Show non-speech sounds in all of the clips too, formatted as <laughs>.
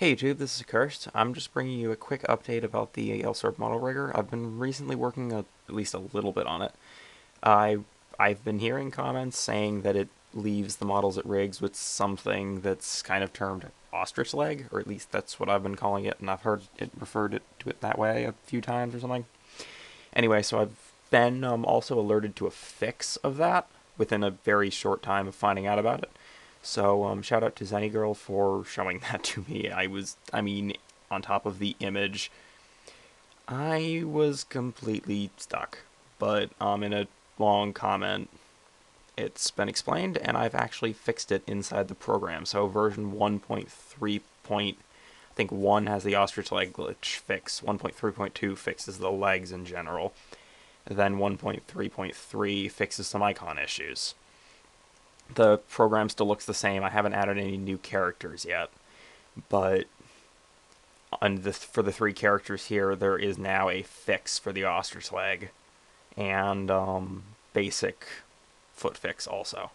Hey YouTube, this is Cursed. I'm just bringing you a quick update about the Elsword Model Rigger. I've been recently working a, at least a little bit on it. I, I've been hearing comments saying that it leaves the models it rigs with something that's kind of termed ostrich leg, or at least that's what I've been calling it, and I've heard it referred to it that way a few times or something. Anyway, so I've been um, also alerted to a fix of that within a very short time of finding out about it. So um, shout out to Zenny Girl for showing <laughs> that to me. I was, I mean, on top of the image, I was completely stuck. But um, in a long comment, it's been explained, and I've actually fixed it inside the program. So version 1.3. Point, I think one has the ostrich leg glitch fix. 1.3.2 fixes the legs in general. Then 1.3.3 fixes some icon issues the program still looks the same. I haven't added any new characters yet, but on the for the three characters here, there is now a fix for the ostrich leg, and um, basic foot fix also.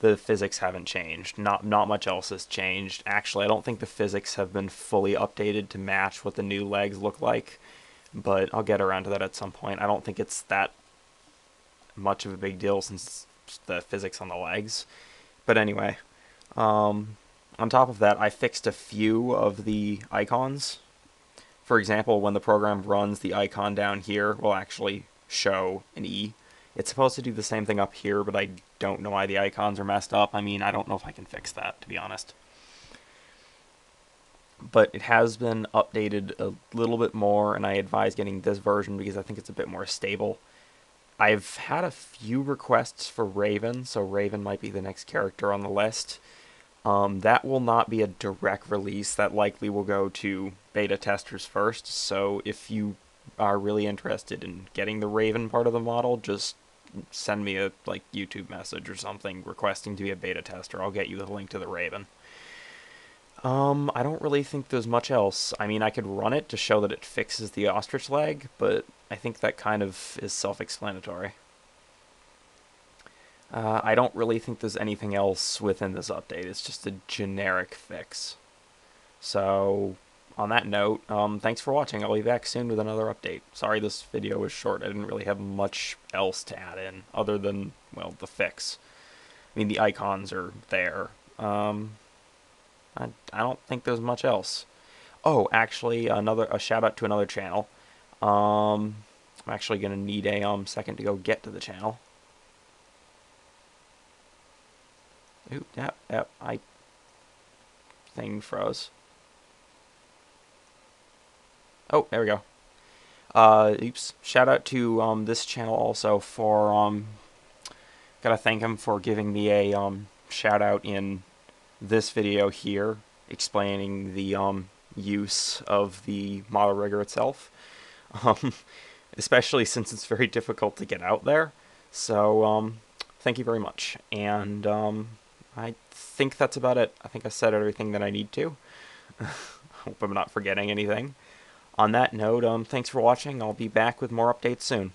The physics haven't changed. Not not much else has changed. Actually, I don't think the physics have been fully updated to match what the new legs look like, but I'll get around to that at some point. I don't think it's that much of a big deal since the physics on the legs. But anyway, um, on top of that, I fixed a few of the icons. For example, when the program runs, the icon down here will actually show an E. It's supposed to do the same thing up here, but I don't know why the icons are messed up. I mean, I don't know if I can fix that, to be honest. But it has been updated a little bit more, and I advise getting this version because I think it's a bit more stable. I've had a few requests for Raven, so Raven might be the next character on the list. Um, that will not be a direct release. That likely will go to beta testers first. So if you are really interested in getting the Raven part of the model, just send me a like YouTube message or something requesting to be a beta tester. I'll get you the link to the Raven. Um, I don't really think there's much else. I mean, I could run it to show that it fixes the ostrich leg, but I think that kind of is self-explanatory. Uh, I don't really think there's anything else within this update. It's just a generic fix. So, on that note, um, thanks for watching. I'll be back soon with another update. Sorry this video was short. I didn't really have much else to add in, other than, well, the fix. I mean, the icons are there. Um, I, I don't think there's much else. Oh, actually, another a shout out to another channel. Um, I'm actually going to need a um, second to go get to the channel. Oop, yep, yep, I... thing froze. Oh, there we go. Uh, oops. Shout out to um, this channel also for, um, gotta thank him for giving me a um, shout out in this video here, explaining the um, use of the model rigger itself. <laughs> Um, especially since it's very difficult to get out there. So, um, thank you very much. And um, I think that's about it. I think I said everything that I need to. <laughs> Hope I'm not forgetting anything. On that note, um, thanks for watching. I'll be back with more updates soon.